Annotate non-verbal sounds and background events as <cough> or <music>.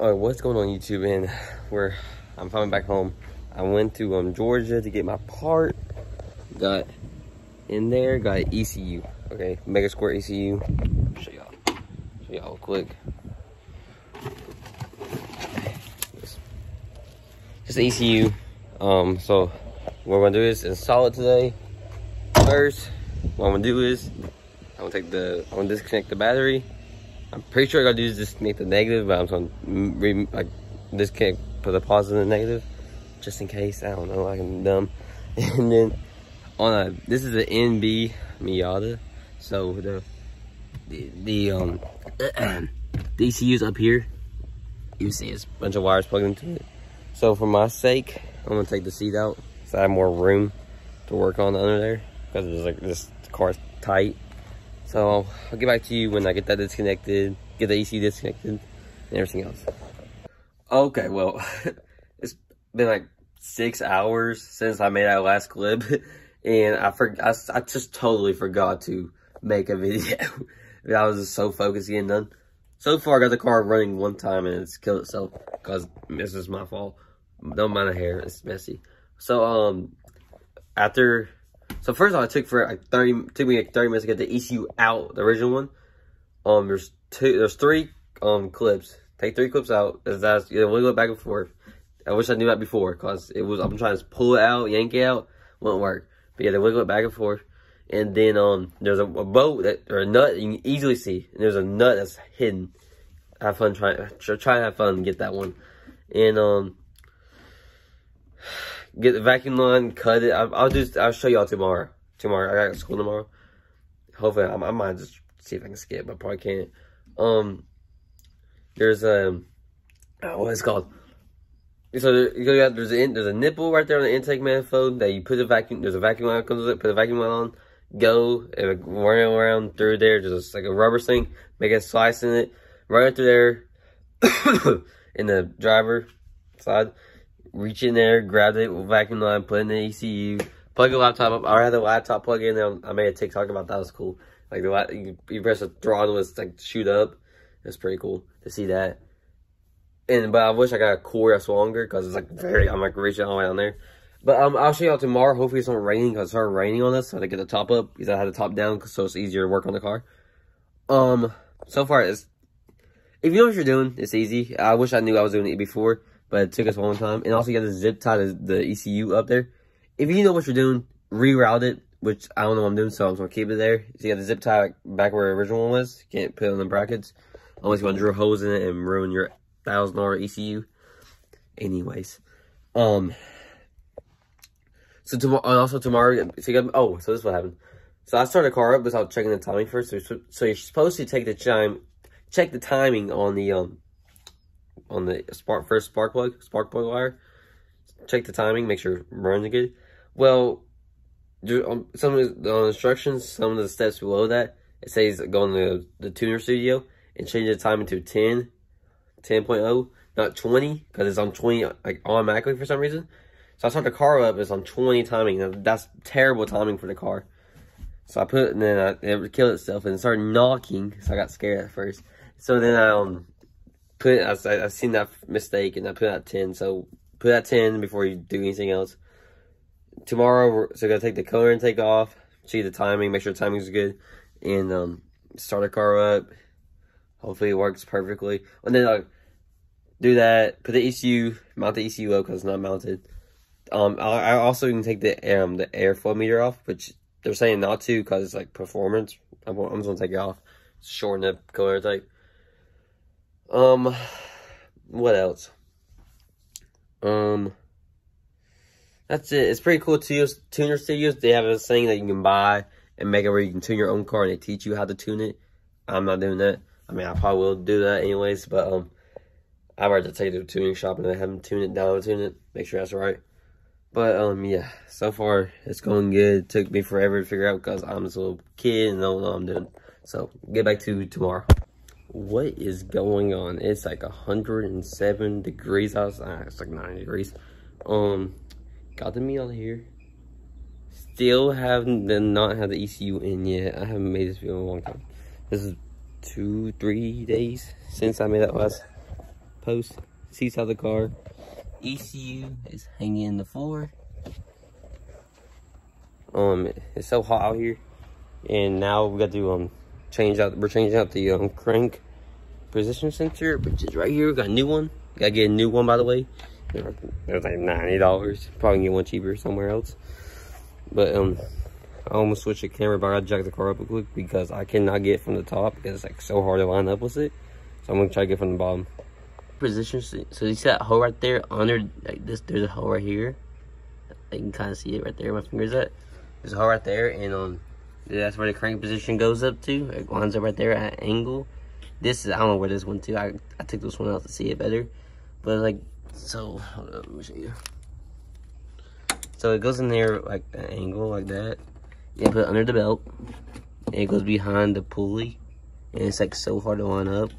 All right, what's going on YouTube? And where I'm coming back home. I went to um Georgia to get my part. Got in there, got ECU. Okay, MegaSquirt ECU. Show y'all. Show y'all quick. Just the ECU. Um, so what I'm gonna do is install it today. First, what I'm gonna do is I'm gonna take the I'm gonna disconnect the battery I'm pretty sure I gotta do is just make the negative, but I'm gonna re like disconnect, put the positive and the negative, just in case. I don't know, I'm dumb. <laughs> And then on a this is an NB Miata, so the the, the um <clears throat> the ECU's up here. You see, it's a bunch of wires plugged into it. So for my sake, I'm gonna take the seat out so I have more room to work on under there because it's like this car's tight. So I'll, get back to you when I get that disconnected, get the ECU disconnected, and everything else. Okay, well, <laughs> it's been like six hours since I made that last clip, <laughs> and I, forgot, I, I just totally forgot to make a <laughs> video. I was just so focused getting done. So far, I got the car running one time, and it's killed itself, because this is my fault. Don't mind the hair, it's messy. So, um, after so first of all, it took for like 30, took me like 30 minutes to get the ECU out, the original one. Um, there's two, there's three, um, clips. Take three clips out. That's, you know, wiggle it back and forth. I wish I knew that before, cause it was, I'm trying to pull it out, yank it out, won't work. But yeah, they wiggle it back and forth. And then, um, there's a, a bolt that, or a nut you can easily see. And there's a nut that's hidden. Have fun trying, try to have fun and get that one. And, um, get the vacuum line, cut it. I'll, I'll just, I'll show y'all tomorrow. Tomorrow, I got school tomorrow. Hopefully, I, I might just see if I can skip, but probably can't. Um, there's a, um, oh, what is called? So there, you got, there's a there's a nipple right there on the intake manifold that you put the vacuum. There's a vacuum line comes with it. Put the vacuum line on, go and run around through there. Just like a rubber thing, make a slice in it, right through there <coughs> in the driver side reach in there, grab the vacuum line, put in the ECU, plug the laptop up. I had the laptop plug in there. I made a TikTok about that. It was cool. Like the you, you press the throttle, it's like shoot up. It's pretty cool to see that. And but I wish I got a cord that's longer because it's like very. I'm like reaching all the way down there. But um, I'll show y'all tomorrow. Hopefully it's not raining because it started raining on us. So I had to get the top up because I had the top down so it's easier to work on the car. Um, so far it's if you know what you're doing, it's easy. I wish I knew I was doing it before but it took us a long time. And also, you got to zip tie the, the ECU up there. If you know what you're doing, reroute it, which I don't know what I'm doing, so I'm just going to keep it there. So you got the zip tie back where the original one was. You can't put it on the brackets unless you want to drill holes in it and ruin your $1,000 ECU. Anyways. Um. So tomorrow, also tomorrow, so got, oh, so this is what happened. So I started the car up without checking the timing first. So, so you're supposed to take the chime, check the timing on the, um, on the spark first spark plug, spark plug wire. Check the timing, make sure it runs good. Well, um, some of the instructions, some of the steps below that, it says go in the, the tuner studio and change the timing to 10, 10.0, not 20, because it's on 20 like automatically for some reason. So I start the car up, it's on 20 timing. That's terrible timing for the car. So I put it, and then I, it killed itself, and it started knocking, so I got scared at first. So then I um, put I, I seen that mistake and I put that 10. So put that 10 before you do anything else. Tomorrow, so gonna take the cold air intake off, see the timing, make sure the timing is good, and um, start the car up. Hopefully it works perfectly. And then I'll do that, put the ECU, mount the ECU up because it's not mounted. Um, I, I also can take the um the airflow meter off, which they're saying not to because it's like performance. I'm, I'm just gonna take it off, shorten the cold air intake. Um, what else? Um, that's it. It's pretty cool. to use tuner studios, they have a thing that you can buy and make it where you can tune your own car and they teach you how to tune it. I'm not doing that. I mean, I probably will do that anyways, but um, I'd rather take it to a tuning shop and have them tune it down, tune it, make sure that's right. But um, yeah, so far it's going good. It took me forever to figure out because I'm a little kid and I don't know what I'm doing. So get back to tomorrow what is going on? It's like 107 degrees outside. It's like 90 degrees. Um, got the meal here. Still haven't been not had the ECU in yet. I haven't made this video in a long time. This is two, three days since I made that last post. Seats out the car. ECU is hanging in the floor. Um, it's so hot out here, and now we got to um change out. We're changing out the um crank position sensor, which is right here. We got a new one. Gotta get a new one, by the way. Was like ninety dollars. Probably get one cheaper somewhere else. But um, I almost switched the camera, but I jacked the car up quick because I cannot get from the top because it's like so hard to line up with it. So I'm gonna try to get from the bottom. Position. So you see that hole right there under like this? There's a hole right here. You can kind of see it right there. My finger's at. There's a hole right there, and um, that's where the crank position goes up to. It lines up right there at angle. This is I don't know where this one to. I I took this one out to see it better, but like so. Hold on, let me show you. So it goes in there like an angle like that. You put it under the belt. And it goes behind the pulley. And it's like so hard to line up.